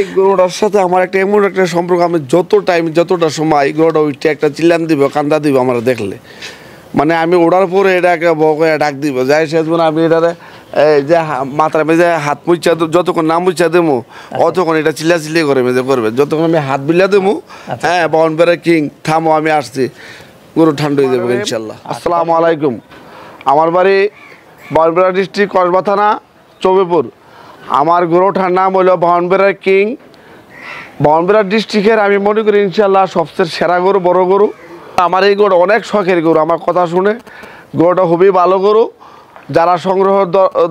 এই গরুটার সাথে আমার একটা এমন একটা সম্পর্ক আমি যত টাইম যতটা সময় গরুটা উঠে একটা চিল্লান দিব কান্দা দিব আমার দেখলে। মানে আমি ওড়ার পরে এটাকে বকে ডাক দিব যাই শেষ মানে আমি এটারে এই যে মাথার মেজে হাত মুচা যতক্ষণ না মুচা দেবো অতক্ষণ এটা চিল্লা চিল্লি করে মেজে করবে। যতক্ষণ আমি হাত বিলা দেবো হ্যাঁ বাউন বেড়ে কিং থামো আমি আসছি। গরু ঠান্ডা হয়ে যাবে ইনশাল্লাহ। আসসালামু আলাইকুম। আমার বাড়ি বাউনবেড়া ডিস্ট্রিক্ট কসবা থানা চৌবেপুর। আমার গরুটার নাম হলো বাউনবেড়ার কিং। বাউনবেড়া ডিস্ট্রিক্টের আমি মনে করি ইনশাল্লাহ সবচেয়ে সেরা গরু, বড় গরু। আমার এই গরু অনেক শখের গরু, আমার কথা শুনে গরুটা খুবই ভালো গরু। যারা সংগ্রহ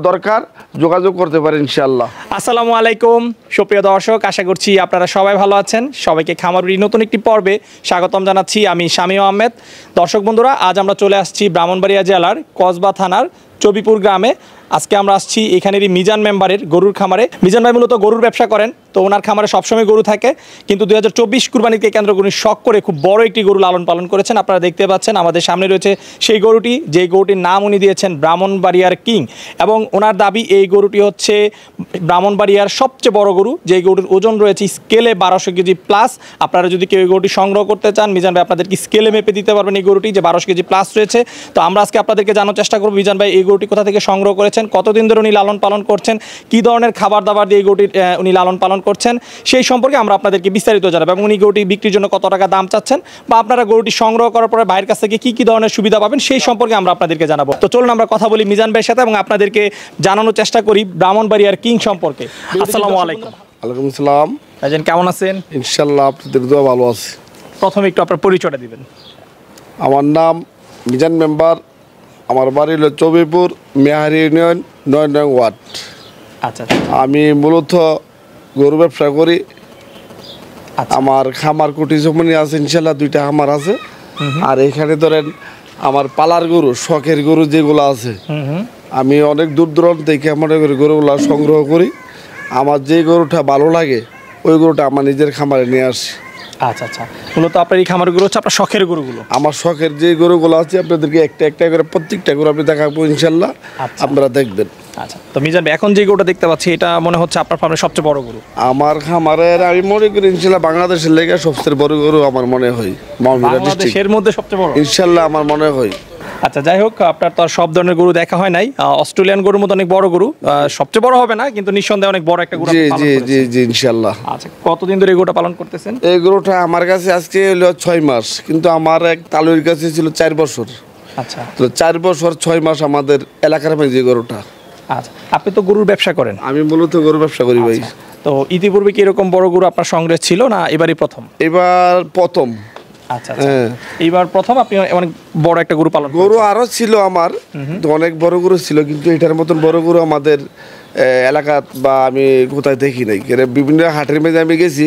দরকার, যোগাযোগ করতে পারে ইনশাল্লাহ আসসালামু আলাইকুম, সুপ্রিয় দর্শক, আশা করছি আপনারা সবাই ভালো আছেন। সবাইকে খামারুরি নতুন একটি পর্বে স্বাগতম জানাচ্ছি আমি শামীম আহমেদ। দর্শক বন্ধুরা, আজ আমরা চলে আসছি ব্রাহ্মণবাড়িয়া জেলার কসবা থানার চবিপুর গ্রামে। আজকে আমরা আসছি এখানেরই মিজান মেম্বারের গরুর খামারে। মিজান ভাই মূলত গরুর ব্যবসা করেন, তো ওনার খামারে সবসময় গরু থাকে, কিন্তু দুই হাজার চব্বিশ কুরবানিকে কেন্দ্র করে শখ করে খুব বড় একটি গরু লালন পালন করেছেন। আপনারা দেখতে পাচ্ছেন, আমাদের সামনে রয়েছে সেই গরুটি, যেই গরুটির নাম উনি দিয়েছেন ব্রাহ্মণবাড়িয়ার কিং। এবং ওনার দাবি, এই গরুটি হচ্ছে ব্রাহ্মণবাড়িয়ার সবচেয়ে বড় গরু, যেই গরুর ওজন রয়েছে স্কেলে বারোশো কেজি প্লাস আপনারা যদি কেউ এই গরুটি সংগ্রহ করতে চান, মিজান ভাই আপনাদেরকে স্কেলে মেপে দিতে পারবেন এই গরুটি, যে বারোশো কেজি প্লাস রয়েছে। তো আমরা আজকে আপনাদেরকে জানার চেষ্টা করব, মিজান ভাই এই গরুটি কোথা থেকে সংগ্রহ করেছেন কতদিন ধরে উনি লালন পালন করছেন কি ধরনের খাবার দাবার দিয়ে এই গরুটির উনি লালন পালন করছেন সেই সম্পর্কে আমরা আপনাদেরকে বিস্তারিত জানাব এবং উনি গরুটি বিক্রির জন্য কত টাকা দাম চাচ্ছেন বা আপনারা গরুটি সংগ্রহ করার পরে ভাইয়ের কাছ থেকে কী কী ধরনের সুবিধা পাবেন সেই সম্পর্কে আমরা আপনাদেরকে জানাব। তো চলুন আমরা কথা বলি মিজান ভাইয়ের সাথে এবং আপনাদেরকে জানানোর চেষ্টা করি ব্রাহ্মণবাড়িয়ার কিং সম্পর্কে। আসসালামু আলাইকুম। ওয়ালাইকুম আসসালাম। ভাইজান কেমন আছেন? ইনশাল্লাহ আপনাদের দোয়া ভালো আছে। প্রথমে একটু আপনার পরিচয়টা দিবেন। আমার নাম মিজান মেম্বার আমার বাড়ি হলো চৌবিপুর মেহারি ইউনিয়ন নয় নয় ওয়ার্ড। আচ্ছা আমি মূলত গরু ব্যবসা করি। আচ্ছা। আমার খামার কুটি জমিনি আছে ইনশাল্লাহ দুইটা খামার আছে। আর এখানে ধরেন আমার পালার গরু শখের গরু যেগুলো আছে। আমি অনেক দূর দূরান্ত থেকে মনে করি গরুগুলো সংগ্রহ করি। আমার যে গরুটা ভালো লাগে ওই গরুটা আমার নিজের খামারে নিয়ে আসি। আচ্ছা আচ্ছা। মূলত আপনার এই খামারগুলো হচ্ছে আপনার শখের গরুগুলো? আমার শখের যে গরুগুলো আছে আপনাদেরকে একটা একটা করে প্রত্যেকটা গরু আমি দেখাবো ইনশাল্লাহ। আচ্ছা। আপনারা দেখবেন। আচ্ছা। তো মিজান এখন যে গরুটা দেখতে পাচ্ছি এটা মনে হচ্ছে আপনার ফার্মের সবচেয়ে বড় গরু। আমার খামারের আমি মনে করি ইনশাল্লাহ বাংলাদেশের লেগে সবচেয়ে বড় গরু আমার মনে হয় বাংলাদেশের মধ্যে সবচেয়ে বড়? ইনশাল্লাহ আমার মনে হয়। আচ্ছা যাই হোক আপনার তো আর সব ধরনের গরু দেখা হয় নাই। অস্ট্রেলিয়ান গরুর মতো অনেক বড় গরু। সবচেয়ে বড় হবে না কিন্তু নিঃসন্দেহে অনেক বড় একটা গরু জি জি জি জি ইনশাল্লাহ আচ্ছা কতদিন ধরে এই গরুটা পালন করতেছেন? এই গরুটা আমার কাছে আজকে হলো ছয় মাস কিন্তু আমার এক তালুর কাছে ছিল চার বছর। আচ্ছা। তো চার বছর ছয় মাস আমাদের এলাকার মাঝে গরুটা। আচ্ছা আপনি তো গরুর ব্যবসা করেন। আমি মূলত গরু ব্যবসা করি ভাই। তো ইতিপূর্বে কি এরকম বড় গরু আপনার সংগ্রহ ছিল না এবারই প্রথম? এবার প্রথম। আচ্ছা আচ্ছা। হ্যাঁ। এইবার প্রথম আপনি অনেক বড় একটা গরু পালন গরু আরও ছিল আমার। অনেক বড় গরু ছিল কিন্তু এটার মতন বড় গরু আমাদের এলাকা বা আমি কোথায় দেখি নাই। বিভিন্ন হাটের মেঝে আমি গেছি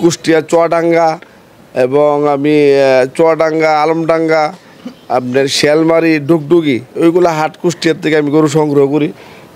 কুষ্টিয়া চুয়াডাঙ্গা এবং আমি চুয়াডাঙ্গা আলমডাঙ্গা আপনার শিয়ালমারি ডুগডুগি ওইগুলো হাট কুষ্টিয়ার থেকে আমি গরু সংগ্রহ করি।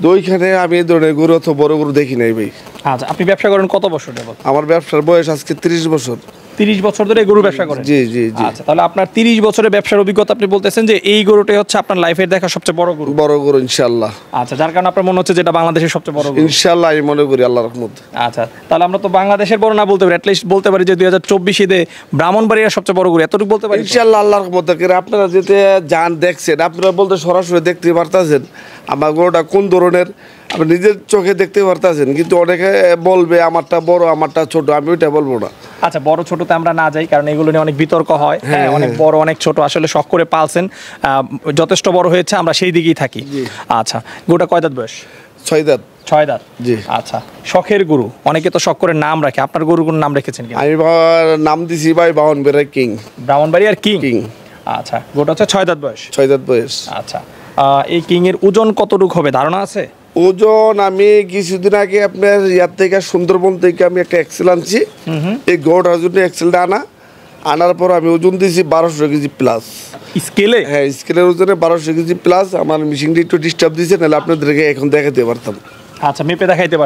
তো ওইখানে আমি এই ধরনের গরু অত বড় গরু দেখি নাই ভাই। আচ্ছা আপনি ব্যবসা করেন কত বছর যাবত আমার ব্যবসার বয়স আজকে তিরিশ বছর। তিরিশ বছর ধরে গরু ব্যবসা করেন? জি জি জি। আচ্ছা তাহলে আপনার তিরিশ বছরের ব্যবসার অভিজ্ঞতা আপনি বলতেছেন যে এই গরুটাই হচ্ছে আপনার লাইফের দেখা সবচেয়ে বড় গরু। বড় গরু ইনশাল্লাহ আচ্ছা যার কারণে আপনার মনে হচ্ছে যেটা বাংলাদেশের সবচেয়ে বড় গরু। ইনশাল্লাহ আমি মনে করি আল্লাহর রহমত। আচ্ছা তাহলে আমরা তো বাংলাদেশের বড় না বলতে পারি অ্যাটলিস্ট বলতে পারি যে দুই হাজার চব্বিশ ঈদে ব্রাহ্মণবাড়িয়ার সবচেয়ে বড় গরু এতটুকু বলতে পারি তো? ইনশাল্লাহ আল্লাহর রহমতে। আপনারা যেতে যান দেখছেন। আপনারা বলতে সরাসরি দেখতে পারতেছেন আমার গরুটা কোন ধরনের আপনি নিজের চোখে দেখতে পারতেছেন কিন্তু অনেকে বলবে আমারটা বড় আমারটা ছোট আমি ওইটা বলব না। আচ্ছা বড় ছোটতে আমরা না যাই কারণ এগুলো নিয়ে অনেক বিতর্ক হয়। হ্যাঁ অনেক বড় অনেক ছোট আসলে শখ করে পালছেন। যথেষ্ট বড় হয়েছে আমরা সেই দিকেই থাকি। আচ্ছা গোটা কয় দাঁত বয়স? ছয় দাঁত। ছয় দাঁত? জি। আচ্ছা শখের গুরু। অনেকে তো শখ করে নাম রাখে। আপনার কোনো নাম রেখেছেন কি আমি নাম দিছি ভাই বাহন বেড়ে কিং। ব্রাহ্মণবাড়ি আর কিং? কিং। আচ্ছা গোটা হচ্ছে ছয় দাঁত বয়স। ছয় দাঁত বয়স। আচ্ছা এই কিং এর ওজন কতটুকু হবে? ধারণা আছে? ওজন আমি কিছুদিন আগে আপনার ইয়ার থেকে সুন্দরবন থেকে আমি একটা এক্সেল আনছি। এই গরুটার জন্য এক্সেলটা আনা। আনার পর আমি ওজন দিয়েছি বারোশো কেজি প্লাস স্কেলে? হ্যাঁ স্কেলের ওজনে বারোশো কেজি প্লাস আমার মেশিনটি একটু ডিস্টার্ব দিয়েছে নাহলে আপনাদেরকে এখন দেখাতে পারতাম। আচ্ছা মেপে দেখাইতে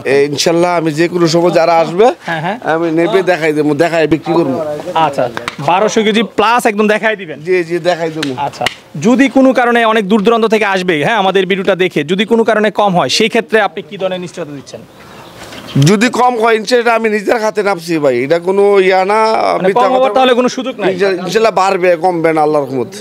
আমি যে কোনো সময় যারা আসবে হ্যাঁ, হ্যাঁ। আমি দেখাই দেবো দেখাই বিক্রি করব। আচ্ছা বারোশো কেজি প্লাস একদম দেখাই দিবেন। জি জি দেখাই দেবো। আচ্ছা যদি কোনো কারণে অনেক দূর দূরান্ত থেকে আসবে হ্যাঁ আমাদের ভিডিওটা দেখে যদি কোনো কারণে কম হয় সেই ক্ষেত্রে আপনি কি ধরনের নিশ্চয়তা দিচ্ছেন? যদি কম হয় ইনশাল্লাহ আমি নিজের হাতে নামছি ভাই। এটা কোনো ইয়া না মানে তাহলে কোনো সুযোগ নাই। ইনশাল্লাহ- ইনশাল্লাহ বাড়বে কমবে না আল্লাহর রহমত।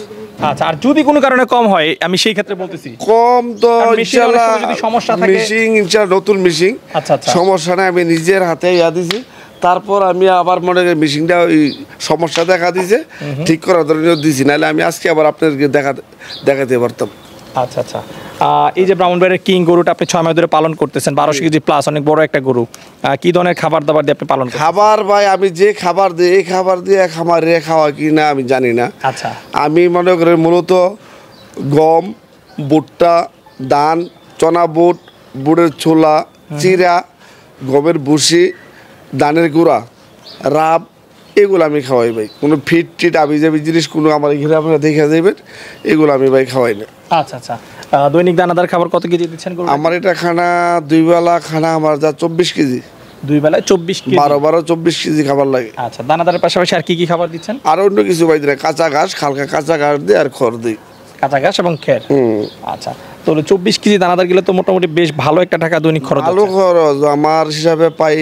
আচ্ছা আর যদি কোনো কারণে কম হয় আমি সেই ক্ষেত্রে বলতেছি। কম তো সময় যদি সমস্যা থাকে- মিশিং ইনশাআল্লাহ নতুন মিশিং আচ্ছা, আচ্ছা। সমস্যা নাই আমি নিজের হাতে ইয়া দিছি। তারপর আমি আবার মনে করি মিশিংটা ওই সমস্যা দেখা দিছে। ঠিক করার জন্য দিছি। নাহলে আমি আজকে আবার আপনাদেরকে দেখা দেখাতে পারতাম। আচ্ছা আচ্ছা। এই যে ব্রাউনবারের কিং গরুটা আপনি ছয় মাস ধরে পালন করতেছেন বারোশো কেজি প্লাস অনেক বড় একটা গরু। কি ধরনের খাবার দাবার দিয়ে আপনি পালন খাবার ভাই আমি যে খাবার দিই এই খাবার দিয়ে খামারে খাওয়া কি না আমি জানি না। আচ্ছা। আমি মনে করি মূলত গম ভুট্টা ধান চনা বুট বুটের ছোলা চিরা গমের ভুসি ধানের গুঁড়া রাব এগুলো আমি খাওয়াই ভাই। কোনো ফিট টিট আবি যাবি জিনিস কোনো আমার এখানে আপনারা দেখে যাবেন এগুলো আমি ভাই খাওয়াই না। আচ্ছা আচ্ছা। দৈনিক দানাদার খাবার কত কেজি দিচ্ছেন আমার এটা খানা দুই বেলা খানা আমার যা চব্বিশ কেজি। দুই বেলায় চব্বিশ কেজি? বারো বারো চব্বিশ কেজি খাবার লাগে। আচ্ছা দানাদারের পাশাপাশি আর কি কি খাবার দিচ্ছেন? আর অন্য কিছু ভাই কাঁচা ঘাস হালকা কাঁচা ঘাস দিই আর খড় দিই। কাঁচা ঘাস এবং খের? আচ্ছা। তো চব্বিশ কেজি দানাদার গেলে তো মোটামুটি বেশ ভালো একটা টাকা দৈনিক খরচ আলু খরচ। আমার হিসাবে পাই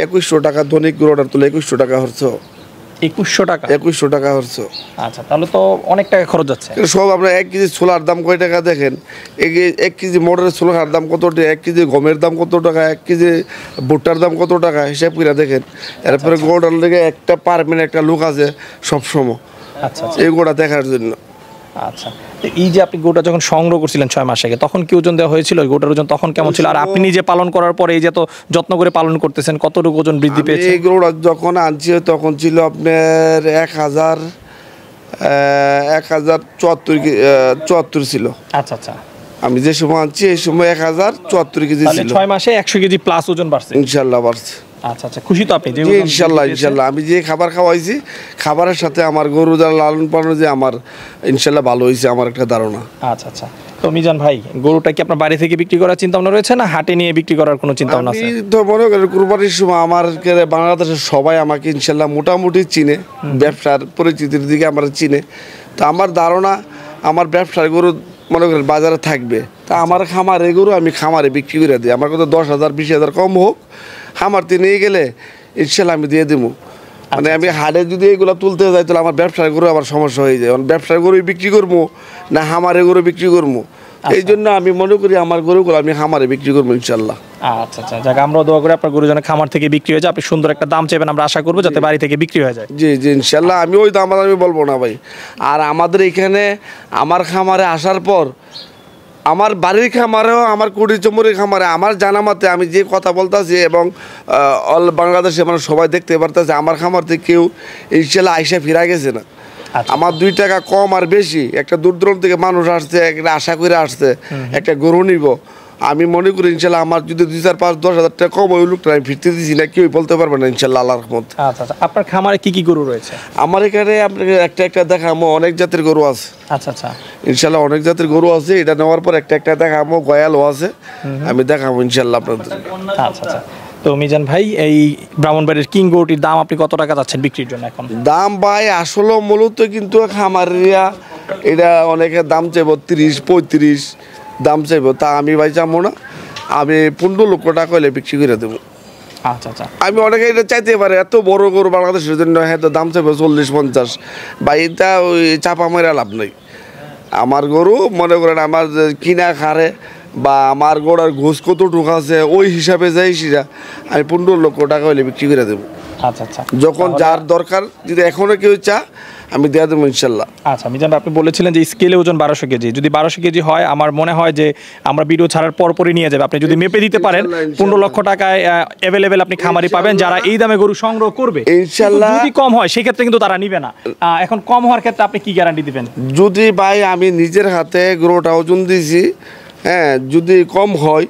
একুশশো টাকা দৈনিক গুঁড়োটার তুলে একুশশো টাকা খরচ। একুশশো টাকা? একুশশো টাকা খরচ। আচ্ছা তাহলে তো অনেক টাকা খরচ যাচ্ছে। সব আপনার এক কেজি ছোলার দাম কয় টাকা দেখেন? এক কেজি- মোটরের ছোলার দাম কত টাকা? এক কেজি গমের দাম কত টাকা? এক কেজি ভুট্টার দাম কত টাকা? হিসাব করে দেখেন। এরপরে গোড়ার লেগে একটা পারমেন্ট একটা লোক আছে সবসময়। আচ্ছা আচ্ছা। এই গোড়া দেখার জন্য। আচ্ছা। এই যে আপনি গোটা যখন সংগ্রহ করছিলেন ছয় মাস আগে তখন কি ওজন দেওয়া হয়েছিল? গোটার ওজন তখন কেমন ছিল? আর আপনি নিজে পালন করার পরে এই যে এত যত্ন করে পালন করতেছেন কতটুকু ওজন বৃদ্ধি পেয়েছে? এই গরুটা যখন আনছি তখন ছিল আপনার এক হাজার এক হাজার চুয়াত্তর চুয়াত্তর ছিল। আচ্ছা আচ্ছা। আমি যে সময় আনছি এই সময় এক হাজার চুয়াত্তর কেজি ছিল। ছয় মাসে একশো কেজি প্লাস ওজন বাড়ছে। ইনশাল্লাহ বাড়ছে। আচ্ছা আচ্ছা খুশি তো আপনি ইনশাল্লাহ ইনশাল্লাহ। আমি যে খাবার খাওয়াইছি খাবারের সাথে আমার গরু যারা লালন পালন যে আমার ইনশাল্লাহ ভালো হয়েছে আমার একটা ধারণা। আচ্ছা আচ্ছা। তো মিজান ভাই গরুটা কি আপনার বাড়ি থেকে বিক্রি করার চিন্তা ভাবনা রয়েছে না হাটে নিয়ে বিক্রি করার কোনো চিন্তা ভাবনা আছে? তো মনে করি কুরবানির সময় আমার বাংলাদেশের সবাই আমাকে ইনশাল্লাহ মোটামুটি চিনে ব্যবসার পরিচিতির দিকে আমার চিনে। তো আমার ধারণা আমার ব্যবসার গরু মনে করেন বাজারে থাকবে। তা আমার খামারে গরু আমি খামারে বিক্রি করে দিই। আমার কথা দশ হাজার বিশ হাজার কম হোক খামারতে নিয়ে গেলে ইনশাল্লাহ আমি দিয়ে দেবো মানে আমি হাটে যদি এগুলো তুলতে যাই তাহলে আমার ব্যবসার গরু আবার সমস্যা হয়ে যায়। ব্যবসার গরু বিক্রি করব না হামারে গরু বিক্রি করব? এই জন্য আমি মনে করি আমার গরুগুলো আমি খামারে বিক্রি করব ইনশাল্লাহ আচ্ছা আচ্ছা। যাক আমরাও দোয়া করে আপনার গরু যেন খামার থেকে বিক্রি হয়ে যায়। আপনি সুন্দর একটা দাম চাইবেন আমরা আশা করব যাতে বাড়ি থেকে বিক্রি হয়ে যায়। জি জি ইনশাল্লাহ আমি ওই দাম আমি বলব না ভাই। আর আমাদের এখানে আমার খামারে আসার পর আমার বাড়ির খামারেও আমার কুড়ি চমরের খামারে আমার জানা মতে আমি যে কথা বলতেছি এবং অল বাংলাদেশে মানে সবাই দেখতে পারতেছে আমার খামার থেকে কেউ ইনশাল্লাহ আইসা ফিরা গেছে না। আচ্ছা। আমার দুই টাকা কম আর বেশি। একটা দূর দূরান্ত থেকে মানুষ আসছে একটা আশা করে আসছে একটা গরু নিব। আমি মনে করি ইনশাল্লাহ আমার যদি দুই চার পাঁচ দশ হাজার টাকা কম ওই লোকটা আমি ফিরতে দিছি না কেউই বলতে পারবে না ইনশাল্লাহ আল্লাহর রহমত। আচ্ছা আচ্ছা। আপনার খামারে কি কি গরু রয়েছে? আমার এখানে আপনাকে একটা একটা দেখামো অনেক জাতের গরু আছে। আচ্ছা আচ্ছা। ইনশাল্লাহ অনেক জাতের গরু আছে এটা নেওয়ার পর একটা একটা দেখামো গয়ালও আছে। আমি দেখাবো ইনশাল্লাহ আপনাদের। আচ্ছা আচ্ছা। তো মিজান ভাই এই ব্রাহ্মণবাড়ির কিং গরুটির দাম আপনি কত টাকা যাচ্ছেন বিক্রির জন্য এখন? দাম ভাই আসলে মূলত কিন্তু খামারিয়া এটা অনেকে দাম চাইব তিরিশ পঁয়ত্রিশ দাম চাইব। তা আমি ভাই চাবো না। আমি পনেরো লক্ষ টাকা হলে বিক্রি করে দেবো। আচ্ছা আচ্ছা। আমি অনেকে এটা চাইতে পারে এত বড় গরু বাংলাদেশের জন্য হ্যাঁ তো দাম চাইবে চল্লিশ পঞ্চাশ। বা এটা ওই চাপা মেরা লাভ নেই। আমার গরু মনে করেন আমার কিনা খারে বা আমার গরুর ঘুষ কতটুকু আছে ওই হিসাবে যাই সেটা আমি পনেরো লক্ষ টাকা হলে বিক্রি করে দেবো। আচ্ছা আচ্ছা। যখন যার দরকার যদি এখনও কেউ চা আমি দেওয়া দেবো ইনশাল্লাহ। আচ্ছা মিজান আপনি বলেছিলেন যে স্কেলে ওজন বারোশো কেজি। যদি বারোশো কেজি হয় আমার মনে হয় যে আমরা ভিডিও ছাড়ার পরপরই নিয়ে যাবে। আপনি যদি মেপে দিতে পারেন। পনেরো লক্ষ টাকায় অ্যাভেলেবেল আপনি খামারি পাবেন যারা এই দামে গরু সংগ্রহ করবে। ইনশাল্লাহ। যদি কম হয় সেক্ষেত্রে কিন্তু তারা নিবে না। এখন কম হওয়ার ক্ষেত্রে আপনি কি গ্যারান্টি দিবেন? যদি ভাই আমি নিজের হাতে গরুটা ওজন দিয়েছি হ্যাঁ যদি কম হয়,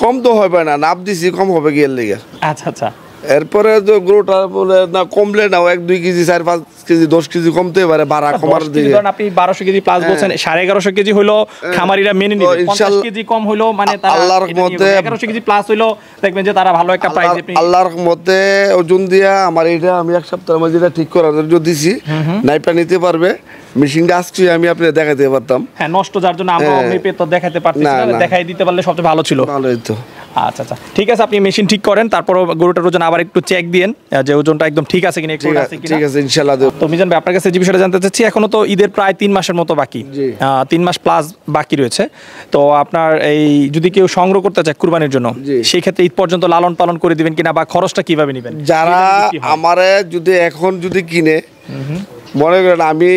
কম তো হবে না, নাপ দিছি, কম হবে গিয়ে লেগে। আচ্ছা আচ্ছা। এরপরে তো গরুটা বলে না কমলে নাও এক দুই কেজি চার পাঁচ কেজি দশ কেজি কমতে পারে বাড়া কমার দিকে। আপনি বারোশো কেজি প্লাস বলছেন সাড়ে এগারোশো কেজি হলো খামারিরা মেনে তো পঞ্চাশ কেজি কম হলো মানে আল্লাহর বলবে। এগারোশো কেজি প্লাস হলো দেখবেন যে তারা ভালো একটা প্রাইস আল্লাহর- মধ্যে ওজন দিয়া আমার এটা আমি এক সপ্তাহের মধ্যে এটা ঠিক করার জন্য দিছি। নাইপটা নিতে পারবে। মেশিনটা আসছি আমি আপনি দেখাতে পারতাম। হ্যাঁ নষ্ট যার জন্য আমরা হ্যাঁ। মেপে তো দেখাতে না, না না। দেখাই দিতে পারলে সবচেয়ে ভালো ছিল। ভালো তো। আচ্ছা আচ্ছা। ঠিক আছে আপনি মেশিন ঠিক করেন তারপর গরুটার ওজন আবার একটু চেক আহ, যে ওজনটা একদম ঠিক আছে কিনা একটু ঠিক আছে ইনশাল্লাহ তো মিজান ভাই আপনার কাছে যে বিষয়টা জানতে চাচ্ছি এখনও তো ঈদের প্রায় তিন মাসের মতো বাকি। তিন মাস প্লাস বাকি রয়েছে। তো আপনার এই যদি কেউ সংগ্রহ করতে চায় কুরবানির জন্য সেই ক্ষেত্রে ঈদ পর্যন্ত লালন পালন করে দিবেন কিনা বা খরচটা কীভাবে নেবেন? যারা আমারে যদি এখন যদি কিনে মনে করেন আমি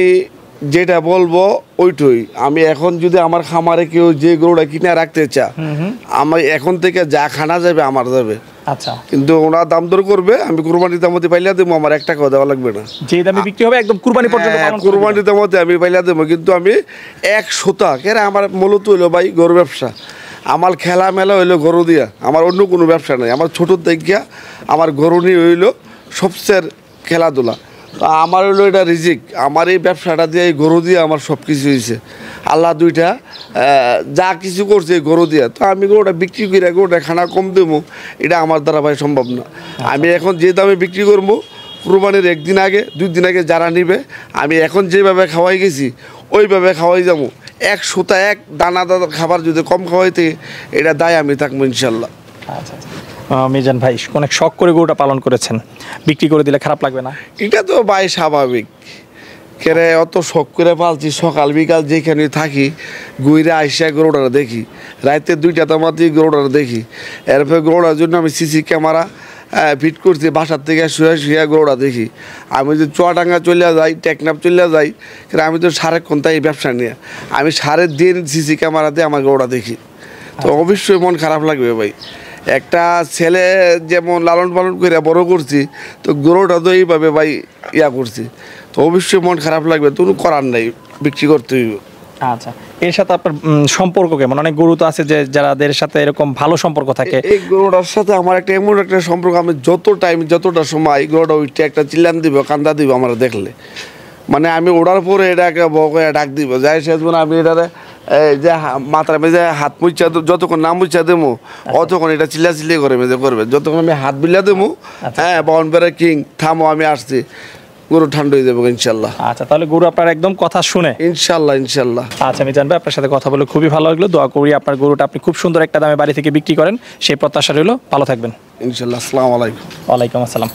যেটা বলব ওইটুই। আমি এখন যদি আমার খামারে কেউ যে গরুটা কিনে রাখতে চা আমি এখন থেকে যা খানা যাবে আমার যাবে। আচ্ছা। কিন্তু ওনার দাম দর করবে আমি কুরবানির দামতে পাইলে দেবো আমার এক টাকাও দেওয়া লাগবে না। যে দামে বিক্রি হবে একদম কুরবানি পর্যন্ত হ্যাঁ, কুরবানির দামতে আমি পাইলে দেবো কিন্তু আমি এক সুতা কেন আমার মূলত হইল ভাই গরু ব্যবসা। আমার খেলা মেলা হইল গরু দিয়া আমার অন্য কোনো ব্যবসা নাই। আমার ছোটোর থেকে আমার গরু নিয়ে হইল সবচেয়ে খেলাধুলা। আমার হইল এটা রিজিক। আমার এই ব্যবসাটা দিয়ে, এই গরু দিয়ে আমার সব কিছু হয়েছে আল্লাহ দুইটা যা কিছু করছে গরু দিয়া। তো আমি গরুটা বিক্রি করে ওটা খানা কম দেবো, এটা আমার দ্বারা ভাই সম্ভব না। আমি এখন যে দামে বিক্রি করব, কুরবানির একদিন আগে, দুই দিন আগে যারা নিবে, আমি এখন যেভাবে খাওয়াই গেছি, ওইভাবে খাওয়াই যাব। এক সুতা এক দানা দানা খাবার যদি কম খাওয়াইতে, এটা দায় আমি থাকব ইনশাল্লাহ। আচ্ছা আচ্ছা। মিজান ভাই, অনেক শখ করে গরুটা পালন করেছেন। বিক্রি করে দিলে খারাপ লাগবে না? এটা তো ভাই স্বাভাবিক। কেরে, অত শখ করে পালছি, সকাল বিকাল যেখানে থাকি গুইরে আইসা গরুটা দেখি। রাতে দুইটা তামাতি গরুটা দেখি। এরপরে গরুটার জন্য আমি সিসি ক্যামেরা ফিট করছি, বাসার থেকে শুয়ে শুয়ে গরুটা দেখি। আমি যদি চুয়াডাঙ্গা চলে যাই টেকনাপ চলে যাই কিন্তু আমি তো সারেক্ষণ তাই ব্যবসা নিয়ে। আমি সারের দিন সিসি ক্যামেরাতে আমার গরুটা দেখি। তো অবশ্যই মন খারাপ লাগবে ভাই। একটা ছেলে যেমন লালন পালন করে বড় করছি তো গরুটা তো এইভাবে ভাই ইয়া করছি। তো অবশ্যই মন খারাপ লাগবে তো করার নাই বিক্রি করতে হইব। আচ্ছা এর সাথে আপনার সম্পর্ক কেমন? অনেক গরু তো আছে যে যাদের সাথে এরকম ভালো সম্পর্ক থাকে। এই গরুটার সাথে আমার একটা এমন একটা সম্পর্ক আমি যত টাইম যতটা সময় এই গরুটা ওইটা একটা চিল্লান দিব কান্দা দিব আমার দেখলে। মানে আমি ওড়ার পরে এটাকে বকে ডাক দিব যাই শেষ আমি এটারে যে মাথার মেঝে হাত মুচ্ছা দে- যতক্ষণ না মুচ্ছা দেবো অতক্ষণ এটা চিল্লা চিল্লি করে মেঝে করবে। যতক্ষণ আমি হাত বিলা দেবো হ্যাঁ বন বেড়ে কিং থামো আমি আসছি। গরু ঠান্ডা হয়ে যাব ইনশাল্লাহ। আচ্ছা তাহলে গরু আপনার একদম কথা শুনে। ইনশাল্লাহ ইনশাল্লাহ। আচ্ছা আমি জানব আপনার সাথে কথা বলে খুবই ভালো লাগল। দোয়া করি আপনার গরুটা আপনি খুব সুন্দর একটা দামে বাড়ি থেকে বিক্রি করেন। সেই প্রত্যাশা রইল। ভালো থাকবেন। ইনশাল্লাহ আসসালামু আলাইকুম। ওয়ালাইকুম আসসালাম।